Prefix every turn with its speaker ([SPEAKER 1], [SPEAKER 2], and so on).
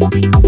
[SPEAKER 1] Thank